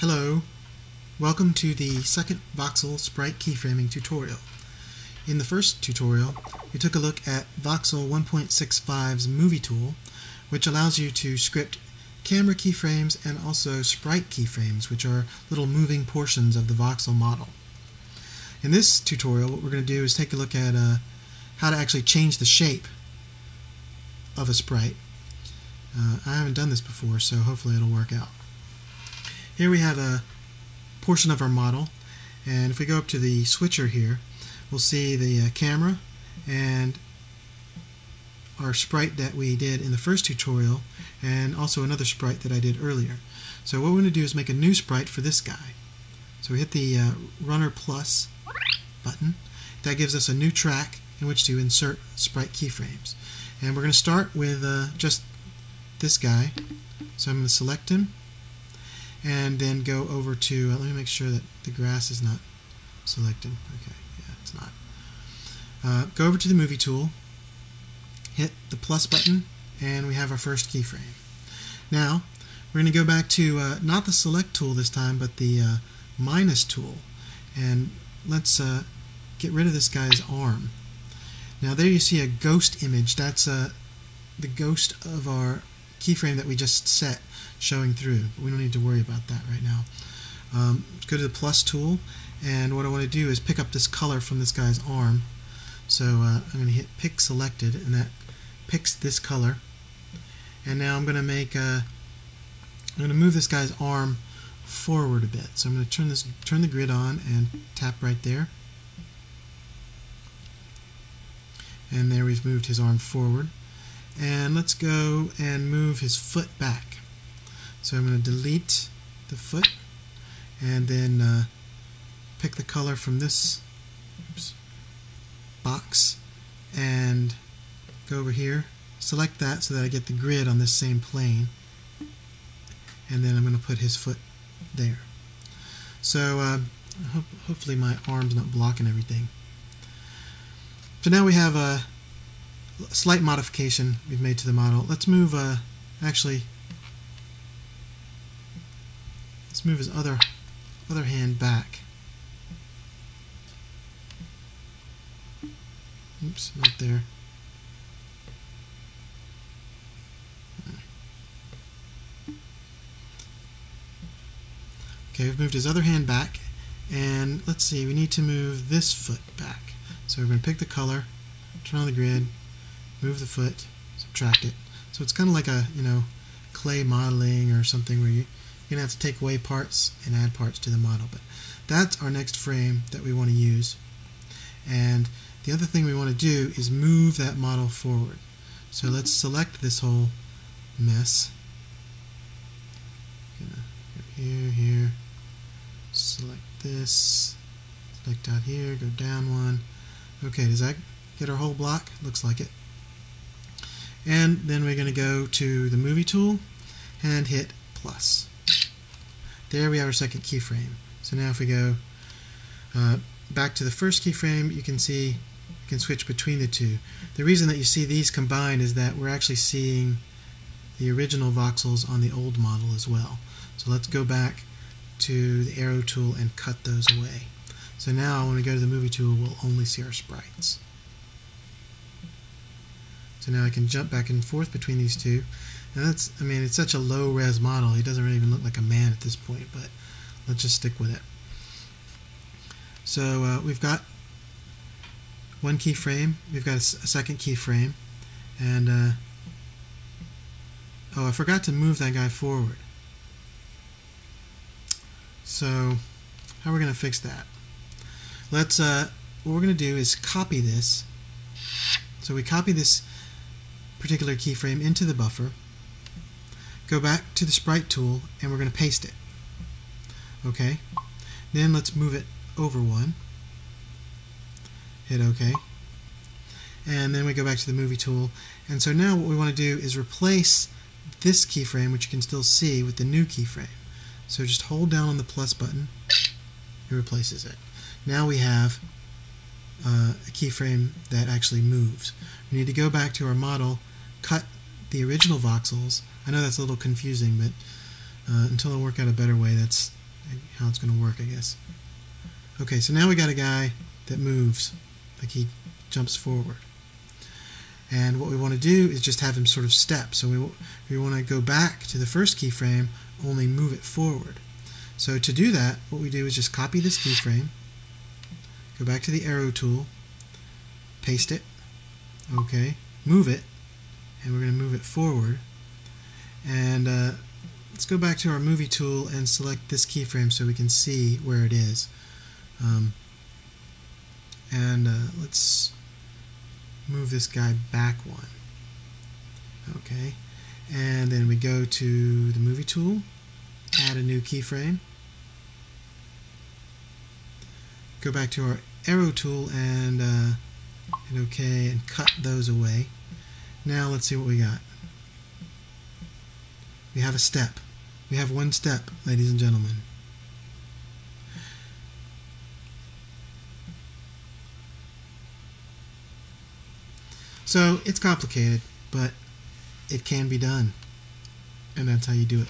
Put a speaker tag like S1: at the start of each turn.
S1: Hello, welcome to the second Voxel Sprite keyframing tutorial. In the first tutorial, we took a look at Voxel 1.65's Movie Tool, which allows you to script camera keyframes and also sprite keyframes, which are little moving portions of the voxel model. In this tutorial, what we're going to do is take a look at uh, how to actually change the shape of a sprite. Uh, I haven't done this before, so hopefully it'll work out. Here we have a portion of our model and if we go up to the switcher here we'll see the uh, camera and our sprite that we did in the first tutorial and also another sprite that I did earlier. So what we're going to do is make a new sprite for this guy. So we hit the uh, runner plus button. That gives us a new track in which to insert sprite keyframes. And we're going to start with uh, just this guy. So I'm going to select him and then go over to, uh, let me make sure that the grass is not selected. Okay, yeah, it's not. Uh, go over to the movie tool, hit the plus button, and we have our first keyframe. Now, we're going to go back to uh, not the select tool this time, but the uh, minus tool. And let's uh, get rid of this guy's arm. Now there you see a ghost image. That's uh, the ghost of our keyframe that we just set showing through. But we don't need to worry about that right now. Um, go to the plus tool and what I want to do is pick up this color from this guy's arm. So uh, I'm going to hit pick selected and that picks this color. And now I'm going to make a, I'm going to move this guy's arm forward a bit. So I'm going to turn this turn the grid on and tap right there. And there we've moved his arm forward. And let's go and move his foot back. So I'm going to delete the foot and then uh, pick the color from this oops, box and go over here. Select that so that I get the grid on this same plane. And then I'm going to put his foot there. So uh, ho hopefully my arm's not blocking everything. So now we have a slight modification we've made to the model let's move uh, actually Let's move his other other hand back. Oops, not there. Okay, we've moved his other hand back, and let's see, we need to move this foot back. So we're going to pick the color, turn on the grid, move the foot, subtract it. So it's kind of like a, you know, clay modeling or something where you you're going to have to take away parts and add parts to the model. But that's our next frame that we want to use. And the other thing we want to do is move that model forward. So let's select this whole mess. Here, here, select this, select out here, go down one. Okay, does that get our whole block? Looks like it. And then we're going to go to the movie tool and hit plus. There we have our second keyframe. So now if we go uh, back to the first keyframe, you can see you can switch between the two. The reason that you see these combined is that we're actually seeing the original voxels on the old model as well. So let's go back to the arrow tool and cut those away. So now when we go to the movie tool, we'll only see our sprites. Now I can jump back and forth between these two. And that's, I mean, it's such a low res model. He doesn't really even look like a man at this point, but let's just stick with it. So uh, we've got one keyframe, we've got a, a second keyframe, and uh, oh, I forgot to move that guy forward. So how are we going to fix that? Let's, uh, what we're going to do is copy this. So we copy this particular keyframe into the buffer, go back to the sprite tool and we're going to paste it. Okay, then let's move it over one, hit OK, and then we go back to the movie tool. And so now what we want to do is replace this keyframe, which you can still see, with the new keyframe. So just hold down on the plus button, it replaces it. Now we have uh, a keyframe that actually moves. We need to go back to our model, cut the original voxels. I know that's a little confusing, but uh, until I work out a better way, that's how it's going to work, I guess. Okay, so now we got a guy that moves, like he jumps forward. And what we want to do is just have him sort of step. So we, we want to go back to the first keyframe, only move it forward. So to do that, what we do is just copy this keyframe, go back to the arrow tool, paste it, okay, move it, and we're going to move it forward. And uh, let's go back to our movie tool and select this keyframe so we can see where it is. Um, and uh, let's move this guy back one. Okay, and then we go to the movie tool, add a new keyframe, go back to our arrow tool and uh, hit OK and cut those away. Now let's see what we got. We have a step. We have one step, ladies and gentlemen. So it's complicated, but it can be done. And that's how you do it.